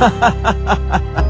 哈哈哈哈哈哈